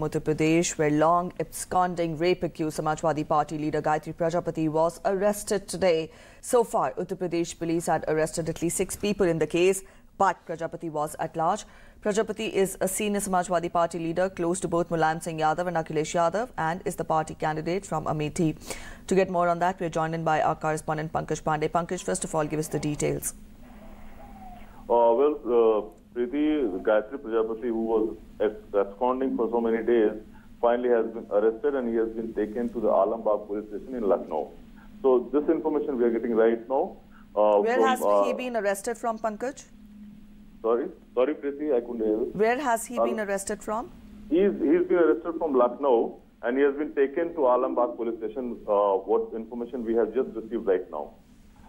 Uttar Pradesh, where long absconding rape accused Samajwadi Party leader Gayatri Prajapati was arrested today. So far, Uttar Pradesh police had arrested at least six people in the case, but Prajapati was at large. Prajapati is a senior Samajwadi Party leader close to both Mulayam Singh Yadav and Akhilesh Yadav and is the party candidate from Amethi. To get more on that, we are joined in by our correspondent Pankaj Pandey. Pankaj, first of all, give us the details. Uh, well, uh, Preeti Gayatri Prajapati, who was absconding for so many days, finally has been arrested and he has been taken to the Alambagh police station in Lucknow. So this information we are getting right now. Uh, Where from, has he been arrested from, Pankaj? Sorry, sorry, Preeti, I couldn't hear. Where has he been arrested from? He's he's been arrested from Lucknow and he has been taken to Alambagh police station. Uh, what information we have just received right now.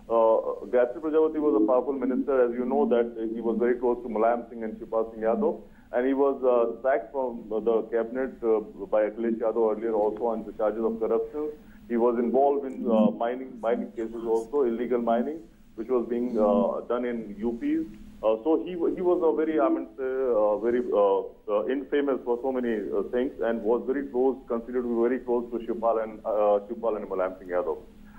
Uh, Gayatri Prajapati was a powerful minister, as you know that he was very close to Mulayam Singh and Shivpal Singh Yadav, and he was uh, sacked from the cabinet uh, by Akhilesh Yadav earlier also on the charges of corruption. He was involved in uh, mining mining cases also, illegal mining, which was being uh, done in UP. Uh, so he he was a very I mean very uh, uh, infamous for so many things and was very close, considered to be very close to Shivpal and uh, and Mulayam Singh Yadav.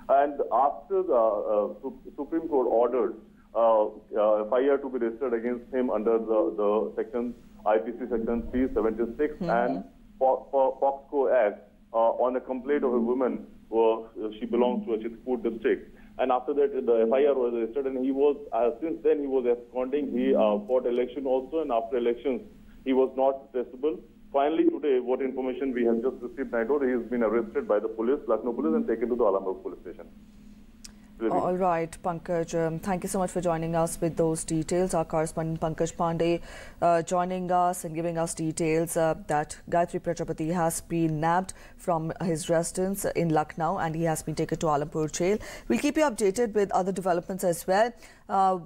And after the uh, Supreme Court ordered uh, uh, FIR to be registered against him under the, the section IPC section 376 mm-hmm. and POCSO Act uh, on a complaint of a woman who uh, she belongs to a Chitpur district. And after that, the FIR was registered, and he was uh, since then he was absconding. He fought election also, and after elections, he was not traceable. Finally, today, what information we have just received, Naidor, he has been arrested by the police, Lucknow police, and taken to the Alambagh police station. All right, Pankaj. Um, thank you so much for joining us with those details. Our correspondent Pankaj Pandey uh, joining us and giving us details uh, that Gayatri Prajapati has been nabbed from his residence in Lucknow and he has been taken to Alampur jail. We'll keep you updated with other developments as well. Uh,